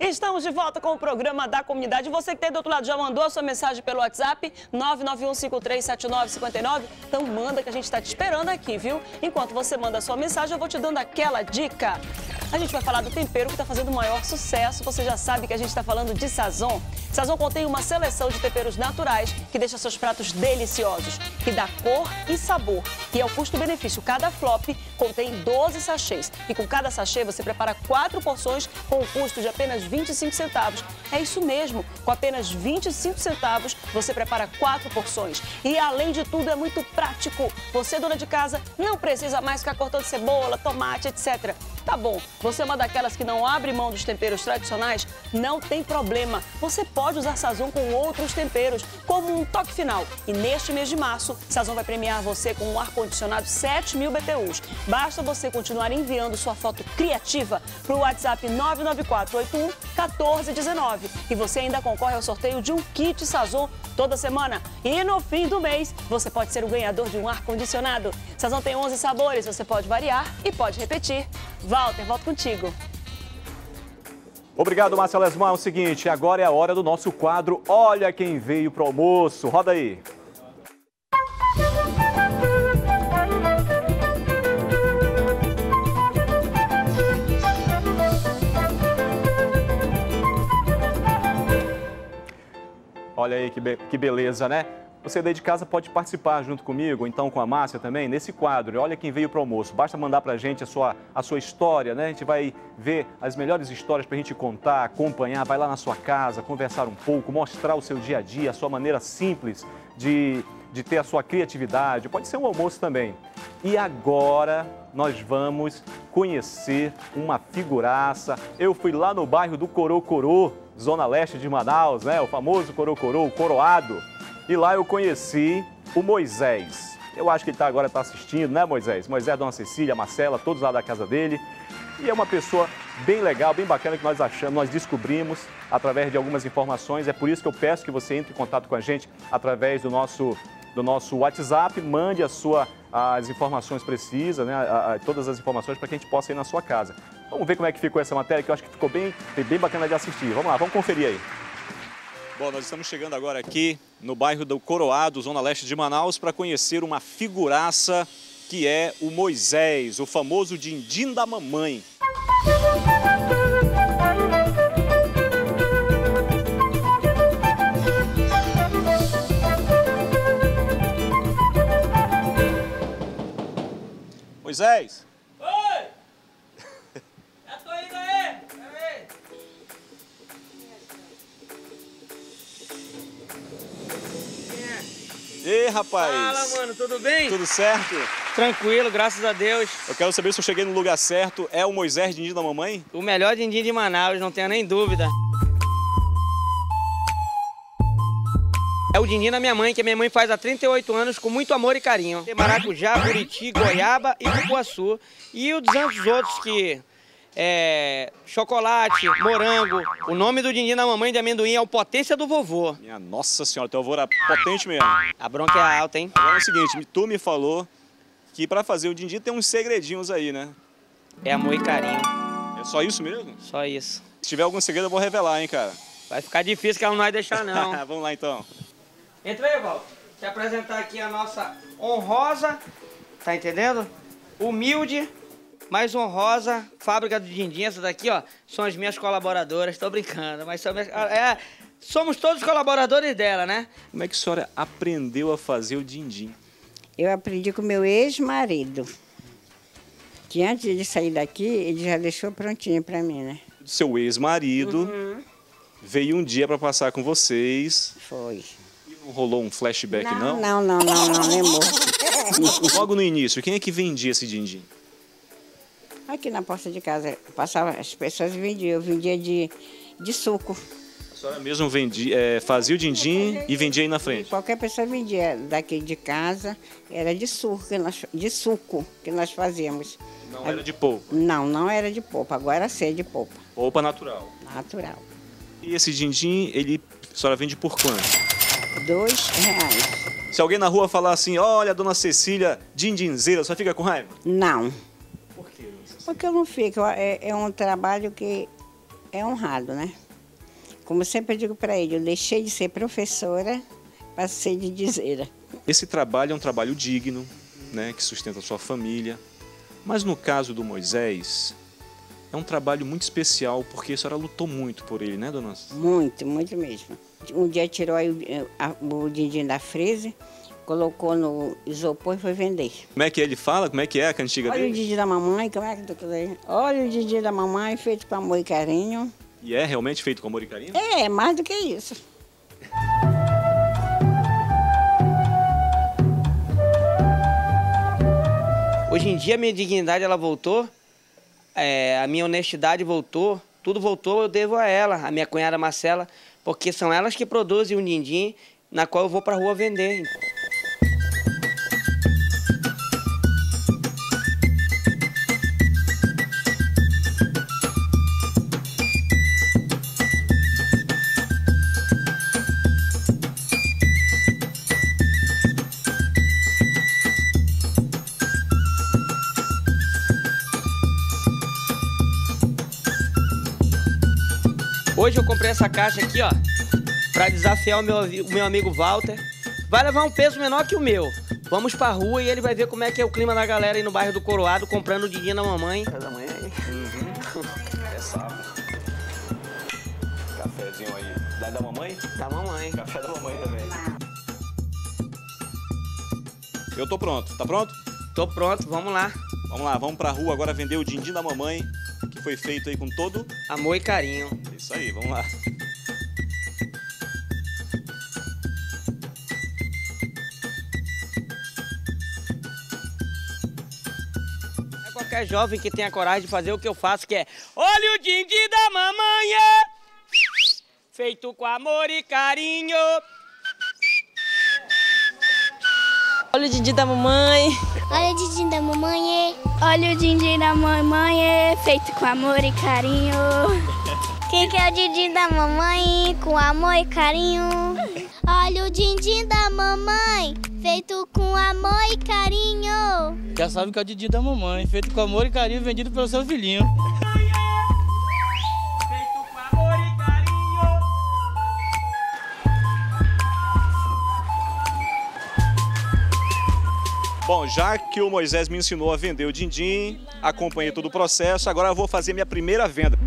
Estamos de volta com o programa da comunidade. Você que tem do outro lado já mandou a sua mensagem pelo WhatsApp 991537959. Então manda que a gente está te esperando aqui, viu? Enquanto você manda a sua mensagem, eu vou te dando aquela dica. A gente vai falar do tempero que está fazendo o maior sucesso. Você já sabe que a gente está falando de Sazon. Sazon contém uma seleção de temperos naturais que deixa seus pratos deliciosos, que dá cor e sabor. E é o custo-benefício. Cada flop contém 12 sachês. E com cada sachê você prepara quatro porções com o custo de apenas 25 centavos. É isso mesmo. Com apenas 25 centavos você prepara quatro porções. E além de tudo é muito prático. Você, dona de casa, não precisa mais ficar cortando cebola, tomate, etc. Tá bom, você é uma daquelas que não abre mão dos temperos tradicionais? Não tem problema. Você pode usar Sazon com outros temperos, como um toque final. E neste mês de março, Sazon vai premiar você com um ar-condicionado 7000 BTUs. Basta você continuar enviando sua foto criativa para o WhatsApp 99481 1419. E você ainda concorre ao sorteio de um kit Sazon toda semana. E no fim do mês, você pode ser o ganhador de um ar-condicionado. Sazon tem 11 sabores, você pode variar e pode repetir. Walter, volto contigo. Obrigado, Marcelo Esmar. É o seguinte, agora é a hora do nosso quadro Olha Quem Veio pro Almoço. Roda aí. Olha aí que, be que beleza, né? Você daí de casa pode participar junto comigo, então com a Márcia também, nesse quadro. Olha quem veio para o almoço. Basta mandar para a gente a sua, a sua história, né? A gente vai ver as melhores histórias para a gente contar, acompanhar. Vai lá na sua casa, conversar um pouco, mostrar o seu dia a dia, a sua maneira simples de, de ter a sua criatividade. Pode ser um almoço também. E agora nós vamos conhecer uma figuraça. Eu fui lá no bairro do Corocorô, zona leste de Manaus, né? O famoso Corocorô, o Coroado. E lá eu conheci o Moisés. Eu acho que ele tá, agora está assistindo, né, Moisés? Moisés, Dona Cecília, Marcela, todos lá da casa dele. E é uma pessoa bem legal, bem bacana que nós achamos, nós descobrimos através de algumas informações. É por isso que eu peço que você entre em contato com a gente através do nosso, do nosso WhatsApp, mande a sua, as informações precisas, né, a, a, todas as informações para que a gente possa ir na sua casa. Vamos ver como é que ficou essa matéria, que eu acho que ficou bem, bem bacana de assistir. Vamos lá, vamos conferir aí. Bom, nós estamos chegando agora aqui no bairro do Coroado, zona leste de Manaus, para conhecer uma figuraça que é o Moisés, o famoso Dindim da Mamãe. Moisés, Rapaz! Fala, mano, tudo bem? Tudo certo? Tranquilo, graças a Deus. Eu quero saber se eu cheguei no lugar certo. É o Moisés Dindim da mamãe? O melhor dindim de Manaus, não tenha nem dúvida. É o dindim da minha mãe, que a minha mãe faz há 38 anos com muito amor e carinho. Tem maracujá, buriti, goiaba e cupuaçu. E os tantos outros que é, chocolate, morango. O nome do dindim da mamãe de amendoim é o Potência do Vovô. Minha nossa senhora, teu avô era potente mesmo. A bronca é alta, hein? Agora é o seguinte, tu me falou que para fazer o dindim tem uns segredinhos aí, né? É amor e carinho. É só isso mesmo? Só isso. Se tiver algum segredo eu vou revelar, hein, cara? Vai ficar difícil que ela não vai deixar, não. Vamos lá, então. Entra aí, Val. Te apresentar aqui a nossa honrosa, tá entendendo? Humilde, mais honrosa fábrica de dindim. Essa daqui, ó, são as minhas colaboradoras. Tô brincando, mas são minhas... é, somos todos colaboradores dela, né? Como é que a senhora aprendeu a fazer o dindim? Eu aprendi com meu ex-marido. Que antes de sair daqui, ele já deixou prontinho para mim, né? Seu ex-marido uhum. veio um dia para passar com vocês. Foi. E não rolou um flashback, não? Não, não, não, não, não. Logo no início, quem é que vendia esse dindim? Aqui na porta de casa, passava, as pessoas vendiam, eu vendia de, de suco. A senhora mesmo vendia, é, fazia o din-din e vendia aí na frente? Qualquer pessoa vendia daqui de casa, era de suco que nós, de suco que nós fazíamos. Não era de polpa? Não, não era de polpa, agora é de polpa. Polpa natural? Natural. E esse din-din, ele, a senhora vende por quanto? Dois reais. Se alguém na rua falar assim, olha, dona Cecília, din-dinzeira, você fica com raiva? Não. Porque eu não fico, é, é um trabalho que é honrado, né? Como sempre eu digo para ele, eu deixei de ser professora, passei de dizeira. Esse trabalho é um trabalho digno, né, que sustenta a sua família. Mas no caso do Moisés, é um trabalho muito especial, porque a senhora lutou muito por ele, né, dona? Muito, muito mesmo. Um dia tirou aí o, a, o din da frese, colocou no isopor e foi vender. Como é que ele fala? Como é que é a cantiga Olha dele? Olha o din da mamãe, como é que tu aí? Olha o din da mamãe, feito com amor e carinho. E é realmente feito com amor e carinho? É, mais do que isso. Hoje em dia a minha dignidade ela voltou, é, a minha honestidade voltou, tudo voltou, eu devo a ela, a minha cunhada Marcela, porque são elas que produzem o din-din, na qual eu vou para a rua vender. Hoje eu comprei essa caixa aqui, ó, para desafiar o meu, o meu amigo Walter. Vai levar um peso menor que o meu. Vamos pra rua e ele vai ver como é que é o clima da galera aí no bairro do Coroado, comprando o dinheiro da mamãe. Café da manhã aí. Uhum. É sábado. Cafézinho aí. Da, da mamãe? Da mamãe. Café da mamãe também. Eu tô pronto. Tá pronto? Tô pronto, vamos lá. Vamos lá, vamos pra rua agora vender o din-din da mamãe que foi feito aí com todo amor e carinho. Isso aí, vamos lá. É qualquer jovem que tenha coragem de fazer o que eu faço, que é Olha o din-din da mamãe, é feito com amor e carinho. Olha o din-din da mamãe. Olha o din da mamãe. Olha o din da mamãe, é feito com amor e carinho. Quem quer o din da mamãe com amor e carinho? Olha o din da mamãe, feito com amor e carinho. Já sabe que é o din da mamãe, feito com amor e carinho, vendido pelo seu filhinho. Bom, já que o Moisés me ensinou a vender o din-din, acompanhei todo o processo, agora eu vou fazer minha primeira venda.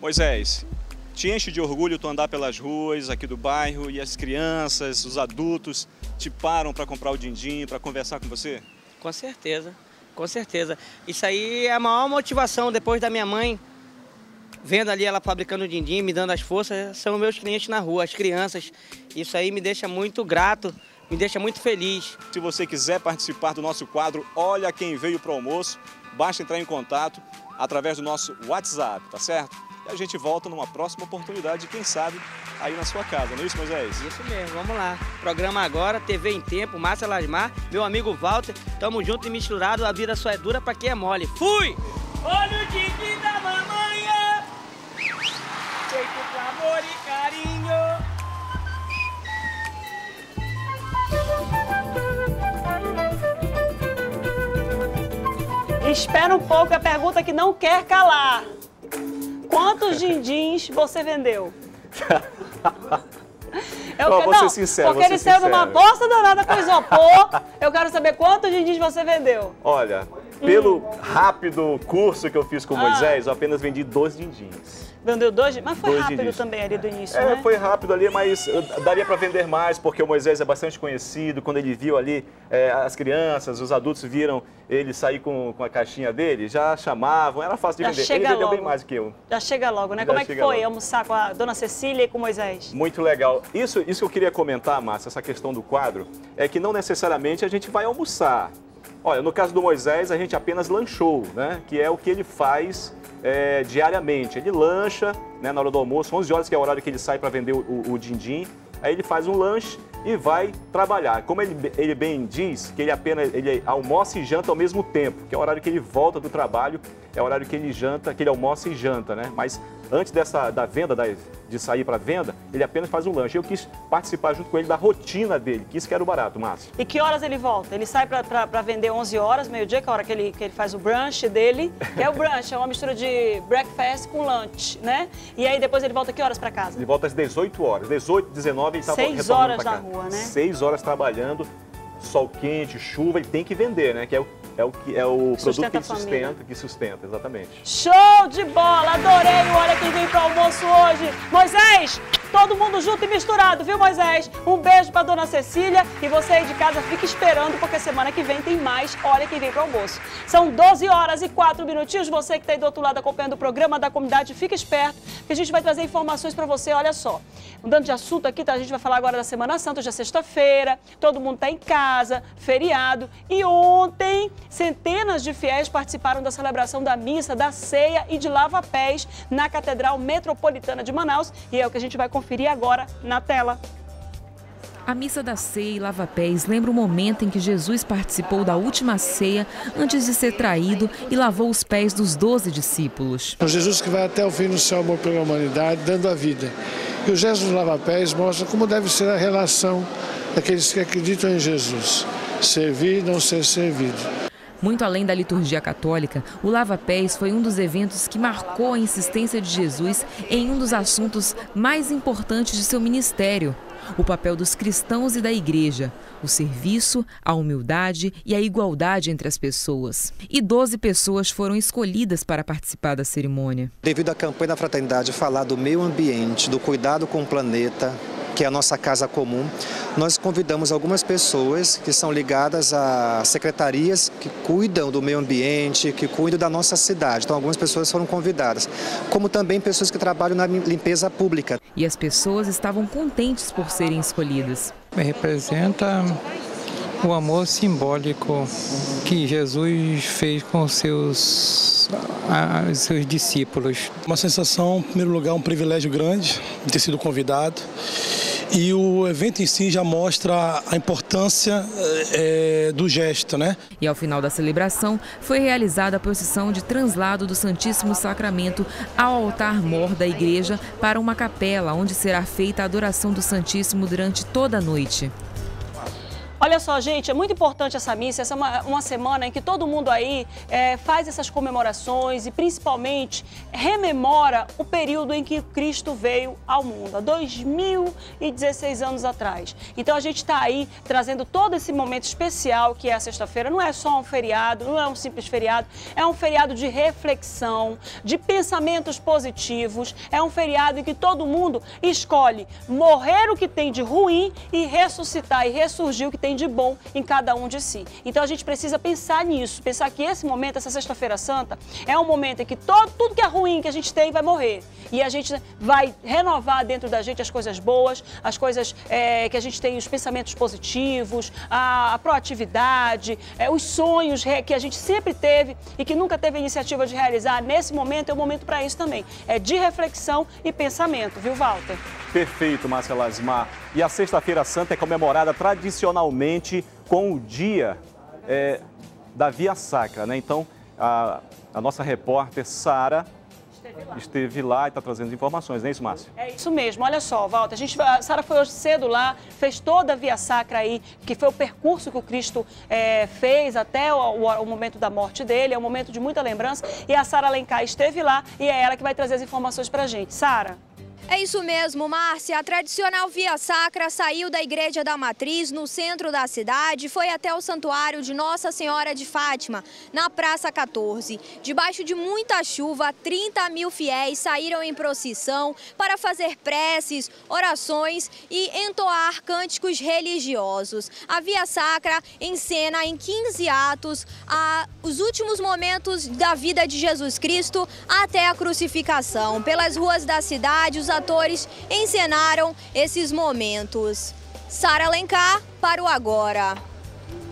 Moisés, te enche de orgulho tu andar pelas ruas aqui do bairro e as crianças, os adultos te param para comprar o din-din, para conversar com você? Com certeza, com certeza. Isso aí é a maior motivação depois da minha mãe vendo ali ela fabricando o din-din, me dando as forças, são meus clientes na rua, as crianças. Isso aí me deixa muito grato, me deixa muito feliz. Se você quiser participar do nosso quadro Olha Quem Veio para o Almoço, basta entrar em contato através do nosso WhatsApp, tá certo? E a gente volta numa próxima oportunidade, quem sabe, aí na sua casa, não é isso, Moisés? Isso mesmo, vamos lá. Programa agora, TV em Tempo, Márcia Lasmar, meu amigo Walter, tamo junto e misturado, a vida só é dura pra quem é mole. Fui! Olha o din Espera um pouco, a pergunta que não quer calar. Quantos dindins você vendeu? Eu ser sincero, porque ele saiu numa bosta danada com isopor. Eu quero saber quantos dindins você vendeu. Olha, pelo hum. rápido curso que eu fiz com o ah. Moisés, eu apenas vendi dois dindins. Vendeu dois, mas foi dois rápido também ali do início, é, né? foi rápido ali, mas daria para vender mais, porque o Moisés é bastante conhecido. Quando ele viu ali, é, as crianças, os adultos viram ele sair com, com a caixinha dele, já chamavam, era fácil de já vender. Ele vendeu logo. bem mais do que eu. Já chega logo, né? Já Como é que foi logo. almoçar com a dona Cecília e com o Moisés? Muito legal. Isso, isso que eu queria comentar, Márcia, essa questão do quadro, é que não necessariamente a gente vai almoçar. Olha, no caso do Moisés, a gente apenas lanchou, né? Que é o que ele faz é, diariamente. Ele lancha né, na hora do almoço, 11 horas que é o horário que ele sai para vender o, o din-din. Aí ele faz um lanche e vai trabalhar. Como ele, ele bem diz, que ele apenas ele almoça e janta ao mesmo tempo, que é o horário que ele volta do trabalho, é o horário que ele janta, que ele almoça e janta, né? Mas antes dessa da venda, da, de sair para venda, ele apenas faz o lanche. Eu quis participar junto com ele da rotina dele, que isso que era o barato, Márcio. E que horas ele volta? Ele sai para vender 11 horas, meio-dia, que é a hora que ele, que ele faz o brunch dele, que é o brunch, é uma mistura de breakfast com lunch, né? E aí depois ele volta que horas para casa? Ele volta às 18 horas, 18, 19 ele está Seis horas na rua, né? Seis horas trabalhando, sol quente, chuva, ele tem que vender, né? Que é o é o, que, é o produto que sustenta, que sustenta, exatamente. Show de bola! Adorei o Olha Quem Vem para Almoço hoje. Moisés, todo mundo junto e misturado, viu, Moisés? Um beijo para dona Cecília e você aí de casa fica esperando, porque semana que vem tem mais Olha Quem Vem para o Almoço. São 12 horas e 4 minutinhos. Você que está aí do outro lado acompanhando o programa da comunidade, fica esperto, que a gente vai trazer informações para você. Olha só, mudando de assunto aqui, tá? a gente vai falar agora da Semana Santa, hoje é sexta-feira, todo mundo está em casa, feriado. E ontem centenas de fiéis participaram da celebração da missa, da ceia e de lava-pés na Catedral Metropolitana de Manaus. E é o que a gente vai conferir agora na tela. A missa da ceia e lava-pés lembra o momento em que Jesus participou da última ceia antes de ser traído e lavou os pés dos doze discípulos. O Jesus que vai até o fim no seu amor pela humanidade, dando a vida. E o gesto dos lava-pés mostra como deve ser a relação daqueles que acreditam em Jesus. Servir e não ser servido. Muito além da liturgia católica, o Lava Pés foi um dos eventos que marcou a insistência de Jesus em um dos assuntos mais importantes de seu ministério: o papel dos cristãos e da igreja, o serviço, a humildade e a igualdade entre as pessoas. E 12 pessoas foram escolhidas para participar da cerimônia. Devido à campanha da fraternidade falar do meio ambiente, do cuidado com o planeta, que é a nossa casa comum, nós convidamos algumas pessoas que são ligadas a secretarias que cuidam do meio ambiente, que cuidam da nossa cidade. Então, algumas pessoas foram convidadas, como também pessoas que trabalham na limpeza pública. E as pessoas estavam contentes por serem escolhidas. Representa o amor simbólico que Jesus fez com seus, a, seus discípulos. Uma sensação, em primeiro lugar, um privilégio grande de ter sido convidado. E o evento em si já mostra a importância é, do gesto, né? E ao final da celebração foi realizada a procissão de translado do Santíssimo Sacramento ao altar-mor da igreja para uma capela, onde será feita a adoração do Santíssimo durante toda a noite. Olha só, gente, é muito importante essa missa, essa é uma, uma semana em que todo mundo aí é, faz essas comemorações e principalmente rememora o período em que Cristo veio ao mundo, há 2016 anos atrás. Então a gente está aí trazendo todo esse momento especial que é a sexta-feira. Não é só um feriado, não é um simples feriado, é um feriado de reflexão, de pensamentos positivos, é um feriado em que todo mundo escolhe morrer o que tem de ruim e ressuscitar e ressurgir o que tem tem de bom em cada um de si. Então a gente precisa pensar nisso, pensar que esse momento, essa Sexta-feira Santa, é um momento em que todo, tudo que é ruim que a gente tem vai morrer. E a gente vai renovar dentro da gente as coisas boas, as coisas é, que a gente tem, os pensamentos positivos, a, a proatividade, é, os sonhos que a gente sempre teve e que nunca teve iniciativa de realizar. Nesse momento é o momento para isso também. É de reflexão e pensamento, viu, Walter? Perfeito, Márcia Lasmar. E a Sexta-feira Santa é comemorada tradicionalmente com o dia é, da Via Sacra, né? Então, a, a nossa repórter Sara esteve lá e está trazendo informações, não é isso, Márcia? É isso mesmo. Olha só, Walter, a, gente, a Sara foi hoje cedo lá, fez toda a Via Sacra aí, que foi o percurso que o Cristo é, fez até o, o, o, momento da morte dele, é um momento de muita lembrança. E a Sara Alencar esteve lá e é ela que vai trazer as informações para a gente. Sara? É isso mesmo, Márcia. A tradicional Via Sacra saiu da Igreja da Matriz, no centro da cidade, e foi até o Santuário de Nossa Senhora de Fátima, na Praça 14. Debaixo de muita chuva, 30 mil fiéis saíram em procissão para fazer preces, orações e entoar cânticos religiosos. A Via Sacra encena em 15 atos a, os últimos momentos da vida de Jesus Cristo até a crucificação. Pelas ruas da cidade, os atores encenaram esses momentos. Sara Alencar para o Agora.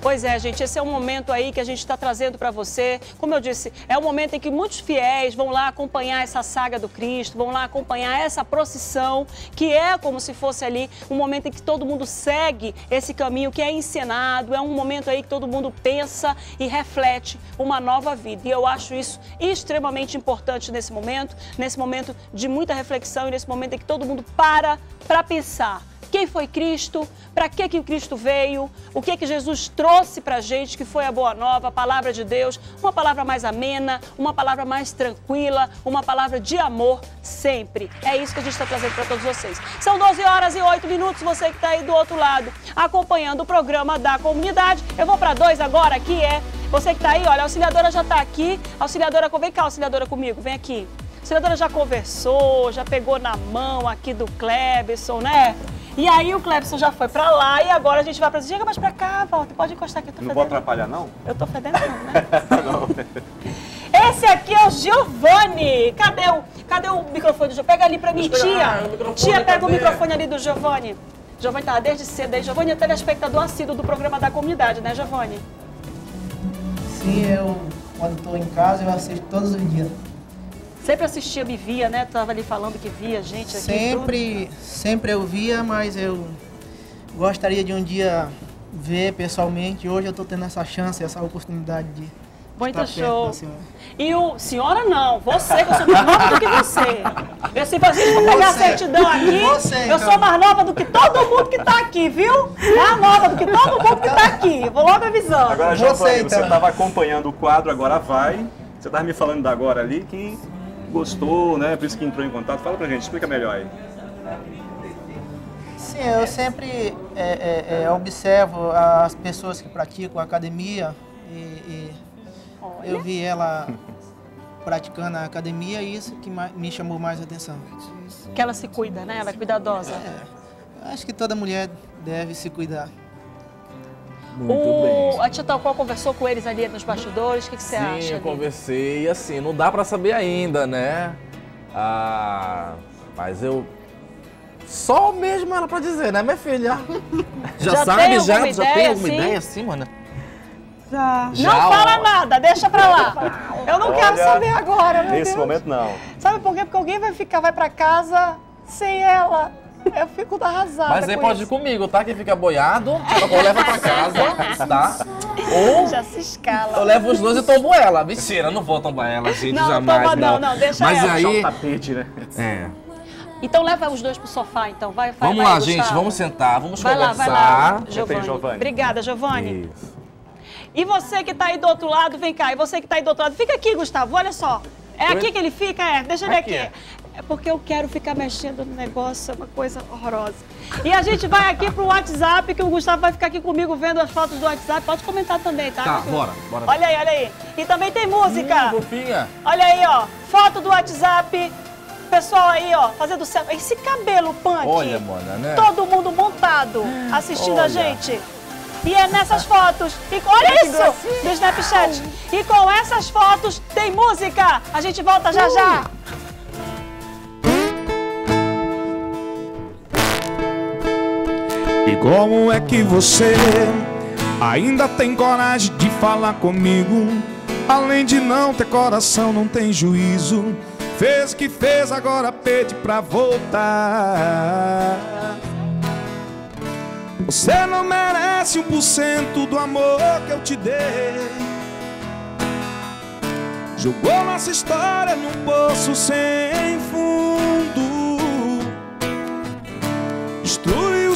Pois é, gente, esse é um momento aí que a gente está trazendo para você. Como eu disse, é um momento em que muitos fiéis vão lá acompanhar essa saga do Cristo, vão lá acompanhar essa procissão, que é como se fosse ali um momento em que todo mundo segue esse caminho que é encenado, é um momento aí que todo mundo pensa e reflete uma nova vida. E eu acho isso extremamente importante nesse momento, nesse momento de muita reflexão e nesse momento em que todo mundo para para pensar quem foi Cristo, para que, que Cristo veio, o que, que Jesus trouxe para a gente, que foi a boa nova, a palavra de Deus, uma palavra mais amena, uma palavra mais tranquila, uma palavra de amor sempre. É isso que a gente está trazendo para todos vocês. São 12 horas e 8 minutos, você que está aí do outro lado, acompanhando o programa da comunidade. Eu vou para dois agora, que é você que está aí, olha, a auxiliadora já está aqui, a auxiliadora, vem cá, auxiliadora comigo, vem aqui. A auxiliadora já conversou, já pegou na mão aqui do Klebson, né? E aí o Clebson já foi pra lá e agora a gente vai pra... Chega mais pra cá, volta. Pode encostar aqui, eu tô Não fedendo. vou atrapalhar, não? Eu tô fedendo não, né? não. Esse aqui é o Giovanni. Cadê o, cadê o microfone do Giovanni? Pega ali pra mim, Deixa tia. Ah, tia, pega cadê? o microfone ali do Giovanni. Giovanni tá desde cedo aí. Giovanni é telespectador assíduo do programa da comunidade, né, Giovanni? Sim, eu quando estou em casa eu assisto todos os dias. Sempre assistia, me via, né? Tava ali falando que via gente aqui. Sempre, sempre eu via, mas eu gostaria de um dia ver pessoalmente. Hoje eu estou tendo essa chance, essa oportunidade de Muito show. E o senhora não, você, que eu sou mais nova do que você. Eu sei pra gente pegar a certidão aqui. Você, eu então. sou mais nova do que todo mundo que tá aqui, viu? Mais nova do que todo mundo que tá aqui. Vou logo avisando. Agora, Giovanni, você então. estava acompanhando o quadro, agora vai. Você estava me falando da agora ali que gostou, né? Por isso que entrou em contato. Fala pra gente, explica melhor aí. Sim, eu sempre é, é, é, observo as pessoas que praticam academia e, e eu vi ela praticando a academia e isso que me chamou mais a atenção. Que ela se cuida, né? Ela é cuidadosa. Acho que toda mulher deve se cuidar. O, A tia Talcó conversou com eles ali nos bastidores. O que, que você Sim, acha? eu ali? conversei, assim, não dá pra saber ainda, né? Ah, mas eu só mesmo ela pra dizer, né, minha filha? Já, Já sabe, tem já, já tem alguma assim? ideia assim, mano? Já. Já, não fala ó. nada, deixa pra lá. Eu não quero Olha, saber agora, meu Nesse Deus. momento, não. Sabe por quê? Porque alguém vai ficar, vai pra casa sem ela. Eu fico arrasada. Mas aí com pode ir isso. comigo, tá? Quem fica boiado, ou leva pra casa, tá? Ou Já se escala. eu levo os dois e tombo ela. Mentira, não vou tombar ela, gente, Não, jamais. toma não, não, deixa Mas ela. aí... Só um tapete, né? É. Então leva os dois pro sofá, então. Vai, vai, Vamos vai, lá, Gustavo. gente, vamos sentar, vamos Vai lá, conversar. vai lá, Giovanni. Giovanni. Obrigada, Giovanni. Isso. E você que tá aí do outro lado, vem cá. E você que tá aí do outro lado, fica aqui, Gustavo, olha só. É aqui que ele fica? É, deixa ele aqui. Aqui. É porque eu quero ficar mexendo no negócio, é uma coisa horrorosa. E a gente vai aqui pro WhatsApp, que o Gustavo vai ficar aqui comigo vendo as fotos do WhatsApp. Pode comentar também, tá? Tá, bora, bora. Olha aí, olha aí. E também tem música. Hum. Olha aí, ó. Foto do WhatsApp. Pessoal aí, ó, fazendo selfie. Esse cabelo punk. Olha, mana, né? Todo mundo montado assistindo a Olha. gente. E é nessas fotos. E olha isso! Do Snapchat. E com essas fotos tem música. A gente volta já já. Como é que você ainda tem coragem de falar comigo? Além de não ter coração, não tem juízo. Fez o que fez, agora pede pra voltar. Você não merece um por cento do amor que eu te dei. Jogou nossa história num poço sem fundo.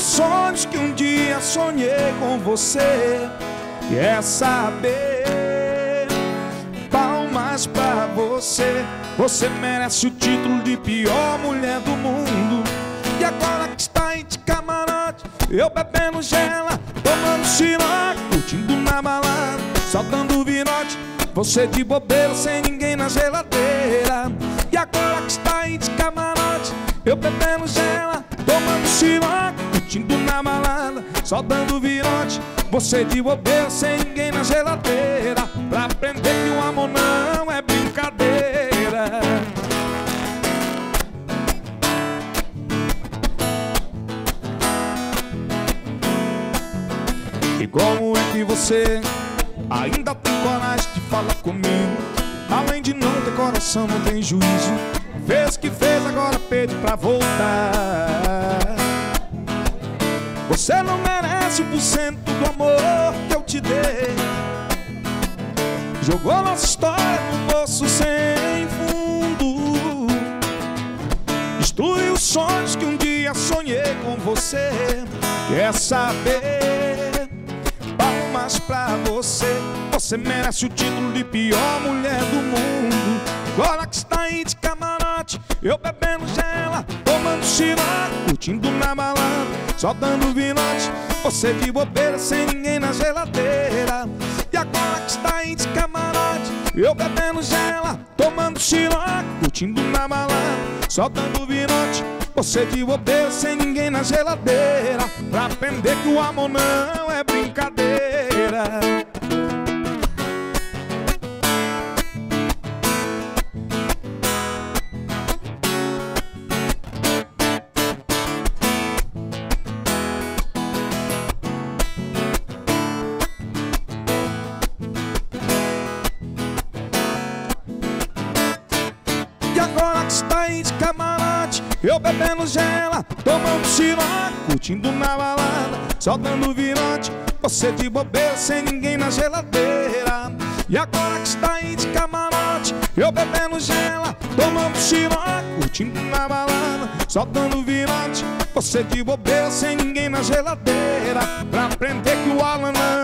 Sonhos que um dia sonhei com você. Quer saber? Palmas pra você. Você merece o título de pior mulher do mundo. E agora que está aí de camarote, eu bebendo gela, tomando xerox, curtindo na balada, soltando virote. Você de bobeira, sem ninguém na geladeira. E agora que está aí de camarote, eu bebendo gela, tomando xerox, curtindo na balada, soltando virote. Você de bobeira, sem ninguém na geladeira. Pra aprender que o amor não é brincadeira. E como é que você ainda tem coragem de falar comigo. Além de não ter coração, não tem juízo. Fez que fez, agora pede pra voltar. 20% do amor que eu te dei. Jogou nossa história no poço sem fundo. Destruiu os sonhos que um dia sonhei com você. Quer saber? Palmas pra você. Você merece o título de pior mulher do mundo. Agora que está aí de camarote Eu bebendo já xiraca, curtindo na balada, só dando vinote. Você de bobeira sem ninguém na geladeira. E agora que está aí de camarote, eu bebendo gela, tomando xiraca, curtindo na balada, só dando vinote. Você de bobeira sem ninguém na geladeira. Pra aprender que o amor não é brincadeira. Eu bebendo gela, tomando xiraca Curtindo na balada, só dando virote. Você de bobeira, sem ninguém na geladeira. E agora que está aí de camarote Eu bebendo gela, tomando xiraca Curtindo na balada, só dando virote. Você de bobeira, sem ninguém na geladeira. Pra aprender que o Alan não